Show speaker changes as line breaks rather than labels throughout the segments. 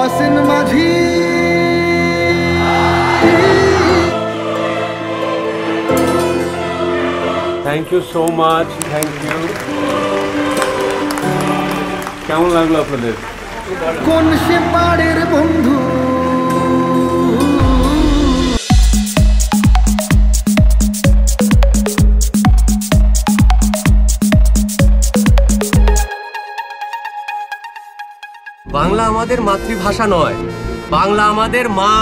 Asin Majhi.
Thank you so much thank you কেমন লাগল আপনাদের?
কোন সে পাড়ের বন্ধু?
আমাদের মাতৃভাষা নয় বাংলা আমাদের মা।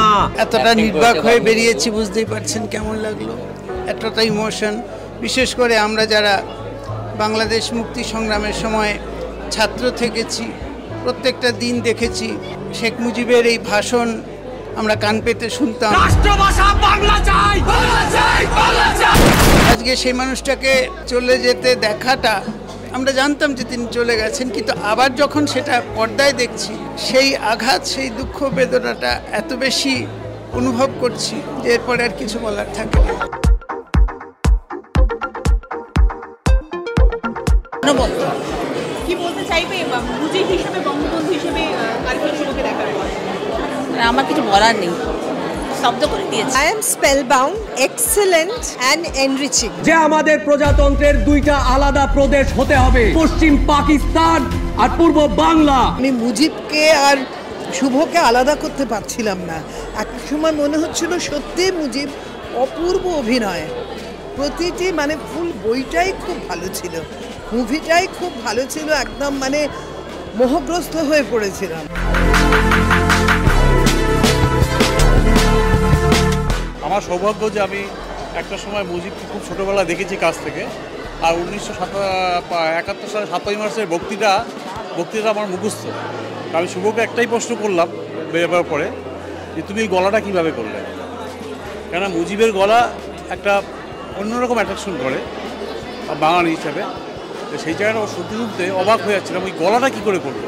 এতটা নির্বাক হয়ে বেরিয়েছি বুঝতেই পারছেন কেমন লাগল? এতটা ইমোশন বিশেষ করে আমরা যারা বাংলাদেশ মুক্তি সংগ্রামের সময় ছাত্র থেকেছি প্রত্যেকটা দিন দেখেছি শেখ মুজিবের এই ভাষণ আমরা কান পেতে শুনতাম।
রাষ্ট্রভাষা বাংলা চাই বাংলা চাই বাংলা চাই।
আজকে সেই মানুষটাকে চলে যেতে দেখাটা আমরা জানতাম যে তিনি চলে গেছেন কিন্তু আবার যখন সেটা পর্দায় দেখছি সেই আঘাত সেই দুঃখ বেদনাটা এত বেশি অনুভব করছি যে এরপরে আর কিছু বলার থাকে না।
কি বলতে চাইবে হিসেবে বঙ্গবন্ধু হিসেবে আহ, কালকের শুরুকে দেখার
আমার কিছু বলার নেই। শব্দ করে দিয়েছে।
I am spellbound, excellent and enriching.
যে আমাদের প্রজাতন্ত্রের দুইটা আলাদা প্রদেশ হতে হবে পশ্চিম পাকিস্তান আর পূর্ব বাংলা।
আমি মুজিবকে আর শুভকে আলাদা করতে পারছিলাম না। এক সময় মনে হচ্ছিল সত্যি মুজিব অপূর্ব অভিনয়। প্রতিটি মানে ফুল বইটাই খুব ভালো ছিল। মুভিটাই খুব ভালো ছিল একদম মানে মোহগ্রস্ত হয়ে পড়েছিলাম।
আমার সৌভাগ্য যে আমি একটা সময় মুজিবকে খুব ছোটোবেলা দেখেছি কাছ থেকে। আর উনিশশো একাত্তর সালে সাতই মার্চের বক্তৃতা বক্তৃতা আমার মুখস্থ। আমি শুভকে একটাই প্রশ্ন করলাম বেরোবার পরে যে, তুমি এই গলাটা কীভাবে করলে? কেননা মুজিবের গলা একটা অন্যরকম অ্যাট্রাকশন করে, বাঙালি হিসাবে। সেই জায়গাটা ও শুনতে শুনতে অবাক হয়ে যাচ্ছিলাম, ওই গলাটা কী করে করল?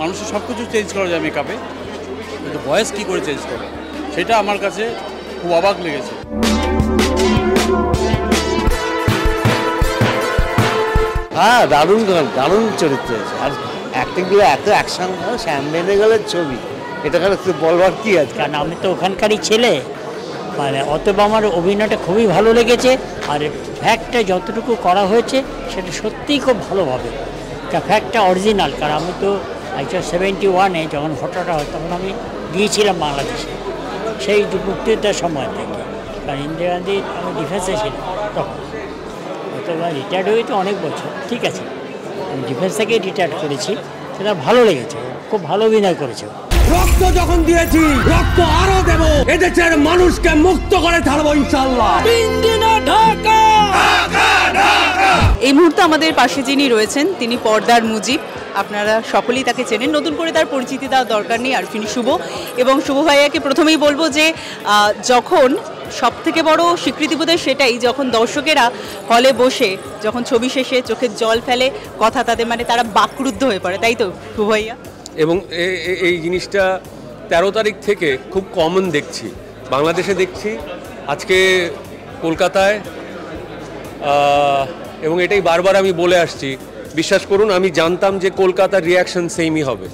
মানুষের সব কিছু চেঞ্জ করা যায় মেকআপে কিন্তু ভয়েস কী করে চেঞ্জ করে সেটা আমার কাছে খুব অবাক লেগেছে।
হ্যাঁ দারুণ গান দারুণ চরিত্র আছে। আর অ্যাক্টিংগুলো এত অ্যাকশন শ্যাম বেনেগলের ছবি। এটা খালি বলবার কি আছে?
কারণ আমি তো ওখানকারই ছেলে। মানে অতএব আমার অভিনয়টা খুবই ভালো লেগেছে। আর ফ্যাক্টটা যতটুকু করা হয়েছে সেটা সত্যিই খুব ভালোভাবে তা ফ্যাক্টটা অরিজিনাল কারণ আমি তো একশো সেভেন্টি ওয়ানে যখন ঘটনাটা হয় তখন আমি গিয়েছিলাম বাংলাদেশে। সেই যে সময় থেকে। কারণ ইন্দিরা গান্ধী আমি ডিফেন্সে ছিলাম তখন। অথবা রিটায়ার্ড হয়ে তো অনেক বছর। ঠিক আছে। আমি ডিফেন্স থেকে রিটায়ার্ড করেছি। সেটা ভালো লেগেছে। খুব ভালো অভিনয় করেছে।
রক্ত যখন দিয়েছি রক্ত আরও দেব। এদেশের মানুষকে মুক্ত করে ছাড়বো ইনশাল্লাহ
এই মুহূর্তে আমাদের পাশে যিনি রয়েছেন, তিনি পর্দার মুজিব। আপনারা সকলেই তাকে চেনেন। নতুন করে তার পরিচিতি দেওয়ার দরকার নেই আর আরফিন শুভ। এবং শুভ ভাইয়াকে প্রথমেই বলব যে যখন সব থেকে বড় স্বীকৃতি বোধহয় সেটাই যখন দর্শকেরা হলে বসে, যখন ছবি শেষে চোখের জল ফেলে কথা তাদের মানে তারা বাকরুদ্ধ হয়ে পড়ে, তাই তো, শুভ ভাইয়া?
এবং এই জিনিসটা তেরো তারিখ থেকে খুব কমন দেখছি। বাংলাদেশে দেখছি। আজকে কলকাতায় এবং এটাই বারবার আমি বলে আসছি। বিশ্বাস করুন, আমি জানতাম যে কলকাতার রিয়াকশন সেমই হবে।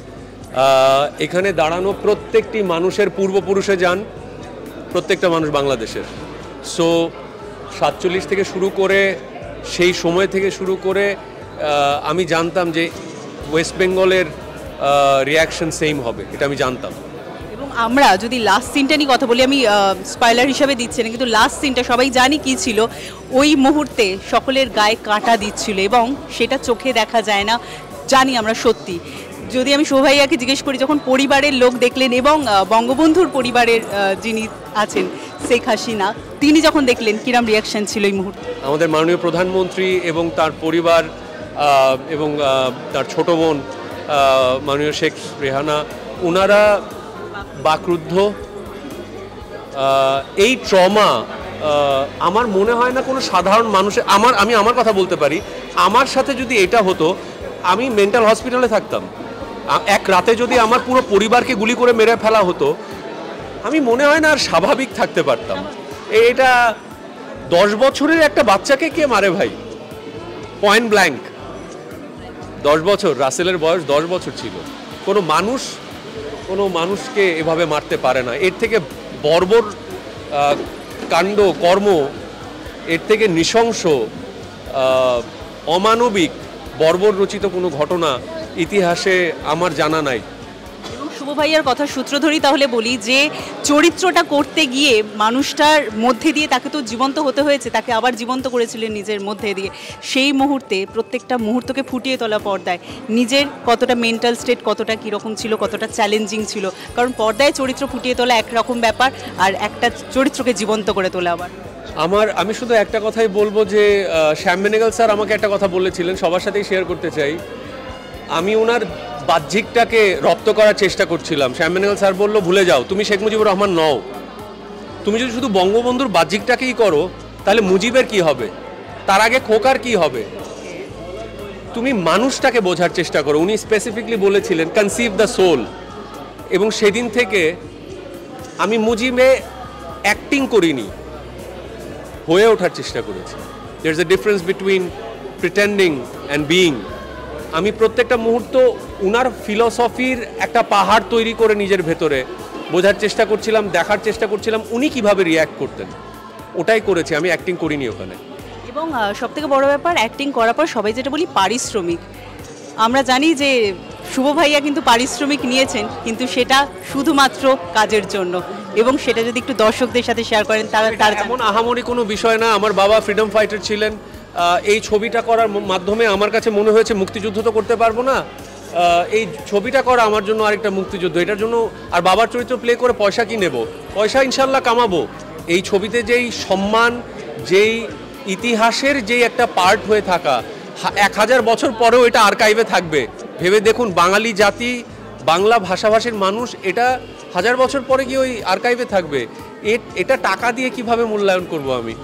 এখানে দাঁড়ানো প্রত্যেকটি মানুষের পূর্বপুরুষে যান, প্রত্যেকটা মানুষ বাংলাদেশের। সো সাতচল্লিশ থেকে শুরু করে, সেই সময় থেকে শুরু করে আমি জানতাম যে ওয়েস্ট বেঙ্গলের রিয়াকশন সেম হবে, এটা আমি জানতাম।
আমরা যদি লাস্ট সিনটা নিয়ে কথা বলি, আমি স্পয়লার হিসাবে দিচ্ছি না, কিন্তু লাস্ট সিনটা সবাই জানি কি ছিল। ওই মুহূর্তে সকলের গায়ে কাঁটা দিচ্ছিল এবং সেটা চোখে দেখা যায় না, জানি আমরা সত্যি। যদি আমি শোভাইয়াকে জিজ্ঞেস করি, যখন পরিবারের লোক দেখলেন এবং বঙ্গবন্ধুর পরিবারের যিনি আছেন, শেখ হাসিনা, তিনি যখন দেখলেন, কিরাম রিয়াকশন ছিল এই মুহূর্তে?
আমাদের মাননীয় প্রধানমন্ত্রী এবং তার পরিবার এবং তার ছোট বোন মাননীয় শেখ রেহানা ওনারা বাকরুদ্ধ এই ট্রমা আমার মনে হয় না কোনো সাধারণ মানুষের আমার, আমি আমার কথা বলতে পারি, আমার সাথে যদি এটা হতো, আমি মেন্টাল হসপিটালে থাকতাম। এক রাতে যদি আমার পুরো পরিবারকে গুলি করে মেরে ফেলা হতো, আমি মনে হয় না আর স্বাভাবিক থাকতে পারতাম। এটা দশ বছরের একটা বাচ্চাকে কে মারে ভাই? পয়েন্ট ব্ল্যাঙ্ক দশ বছর, রাসেলের বয়স দশ বছর ছিল। কোনো মানুষ কোনো মানুষকে এভাবে মারতে পারে না। এর থেকে বর্বর কাণ্ড, কর্ম, এর থেকে নৃশংস অমানবিক, বর্বর রচিত কোনো ঘটনা ইতিহাসে আমার জানা নাই।
শুভ ভাইয়ার কথা সূত্র ধরেই তাহলে বলি যে চরিত্রটা করতে গিয়ে মানুষটার মধ্যে দিয়ে তাকে তো জীবন্ত হতে হয়েছে, তাকে আবার জীবন্ত করেছিলেন নিজের মধ্যে দিয়ে। সেই মুহূর্তে প্রত্যেকটা মুহূর্তকে ফুটিয়ে তোলা পর্দায় নিজের কতটা মেন্টাল স্টেট কতটা কীরকম ছিল, কতটা চ্যালেঞ্জিং ছিল। কারণ পর্দায় চরিত্র ফুটিয়ে তোলা একরকম ব্যাপার আর একটা চরিত্রকে জীবন্ত করে তোলা আবার।
আমার, আমি শুধু একটা কথাই বলব যে শ্যাম বেনেগাল স্যার আমাকে একটা কথা বলেছিলেন, সবার সাথেই শেয়ার করতে চাই। আমি ওনার বাহ্যিকটাকে রপ্ত করার চেষ্টা করছিলাম। শ্যামবেনেগাল স্যার বলল, ভুলে যাও, তুমি শেখ মুজিবুর রহমান নও। তুমি যদি শুধু বঙ্গবন্ধুর বাহ্যিকটাকেই করো, তাহলে মুজিবের কি হবে? তার আগে খোকার কি হবে? তুমি মানুষটাকে বোঝার চেষ্টা করো। উনি স্পেসিফিকলি বলেছিলেন কনসিভ দ্য সোল এবং সেদিন থেকে আমি মুজিবে অ্যাক্টিং করিনি, হয়ে ওঠার চেষ্টা করেছি। There is a difference between pretending and being আমি প্রত্যেকটা মুহূর্ত উনার ফিলসফির একটা পাহাড় তৈরি করে নিজের ভেতরে। বোঝার চেষ্টা করছিলাম দেখার চেষ্টা করছিলাম উনি কীভাবে রিয়্যাক্ট করতেন। ওটাই করেছি আমি অ্যাক্টিং করিনি ওখানে।
এবং সব থেকে বড় ব্যাপার অ্যাক্টিং করার পর সবাই যেটা বলি পারিশ্রমিক। আমরা জানি যে শুভ ভাইয়া কিন্তু পারিশ্রমিক নিয়েছেন কিন্তু সেটা শুধুমাত্র কাজের জন্য। এবং সেটা যদি একটু দর্শকদের সাথে শেয়ার করেন তারা তার
এমন আহামরি কোনো বিষয় না আমার বাবা ফ্রিডম ফাইটার ছিলেন এই ছবিটা করার মাধ্যমে আমার কাছে মনে হয়েছে মুক্তিযুদ্ধ তো করতে পারব না। এই ছবিটা করা আমার জন্য আরেকটা মুক্তিযুদ্ধ। এটার জন্য আর বাবার চরিত্র প্লে করে পয়সা কি নেব? পয়সা ইনশাল্লাহ কামাবো। এই ছবিতে যেই সম্মান, যেই ইতিহাসের যেই একটা পার্ট হয়ে থাকা এক হাজার বছর পরেও এটা আর্কাইভে থাকবে। ভেবে দেখুন, বাঙালি জাতি, বাংলা ভাষাভাষীর মানুষ, এটা হাজার বছর পরে কি ওই আর্কাইভে থাকবে। এটা টাকা দিয়ে কীভাবে মূল্যায়ন করব আমি?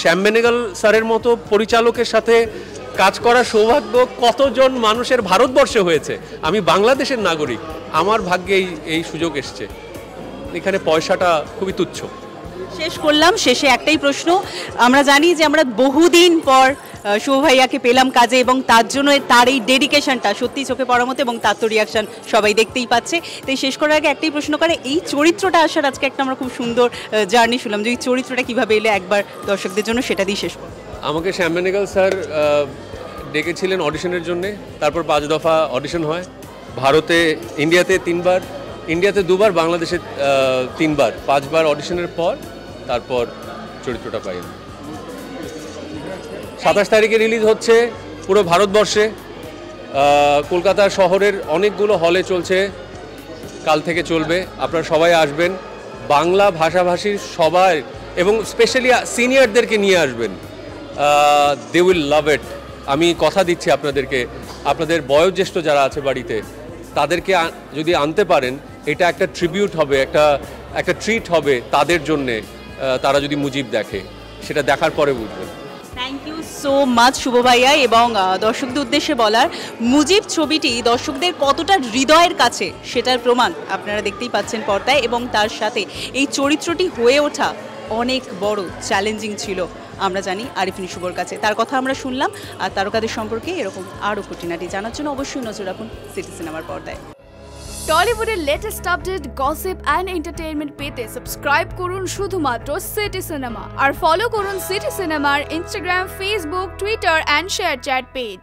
শ্যাম বেনেগাল স্যারের মতো পরিচালকের সাথে কাজ করার সৌভাগ্য কতজন মানুষের ভারতবর্ষে হয়েছে? আমি বাংলাদেশের নাগরিক, আমার ভাগ্যে এই এই সুযোগ এসছে। এখানে পয়সাটা খুবই তুচ্ছ।
শেষ করলাম, শেষে একটাই প্রশ্ন। আমরা জানি যে আমরা বহুদিন পর শুভ ভাইয়াকে পেলাম কাজে এবং তার জন্য তার এই ডেডিকেশনটা সত্যি চোখে পড়ার মতো এবং তার তো রিয়াকশন সবাই দেখতেই পাচ্ছে। তাই শেষ করার আগে একটাই প্রশ্ন করে, এই চরিত্রটা আসার আজকে একটা আমরা খুব সুন্দর জার্নি শুনলাম যে এই চরিত্রটা কীভাবে এলে একবার দর্শকদের জন্য সেটা দিয়ে শেষ করব।
আমাকে শ্যাম বেনেগাল স্যার ডেকেছিলেন অডিশনের জন্য। তারপর পাঁচ দফা অডিশন হয়। ভারতে ইন্ডিয়াতে তিনবার ইন্ডিয়াতে দুবার, বাংলাদেশে তিনবার। পাঁচবার অডিশনের পর তারপর চরিত্রটা পাই। সাতাশ তারিখে রিলিজ হচ্ছে পুরো ভারতবর্ষে। কলকাতা শহরের অনেকগুলো হলে চলছে। কাল থেকে চলবে। আপনারা সবাই আসবেন। বাংলা ভাষাভাষীর সবাই এবং স্পেশালি সিনিয়রদেরকে নিয়ে আসবেন। দে উইল লাভ ইট আমি কথা দিচ্ছি আপনাদেরকে। আপনাদের বয়োজ্যেষ্ঠ যারা আছে বাড়িতে, তাদেরকে যদি আনতে পারেন, এটা একটা ট্রিবিউট হবে, একটা একটা ট্রিট হবে তাদের জন্যে তারা যদি মুজিব দেখে। সেটা দেখার পরে বুঝবেন।
Thank you so much Shubho ভাইয়া, এবং দর্শকদের উদ্দেশ্যে বলার মুজিব ছবিটি দর্শকদের কতটা হৃদয়ের কাছে সেটার প্রমাণ আপনারা দেখতেই পাচ্ছেন পর্দায় এবং তার সাথে এই চরিত্রটি হয়ে ওঠা অনেক বড় চ্যালেঞ্জিং ছিল। আমরা জানি আরিফিন শুভর কাছে। তার কথা আমরা শুনলাম, আর তারকাদের সম্পর্কে এরকম আরও খুঁটিনাটি জানার জন্য অবশ্যই নজর রাখুন সিটি সিনেমার পর্দায়।
টলিউডের latest update gossip and entertainment পেতে সাবস্ক্রাইব করুন শুধুমাত্র সিটি সিনেমা আর ফলো করুন সিটি সিনেমার Instagram Facebook Twitter and ShareChat page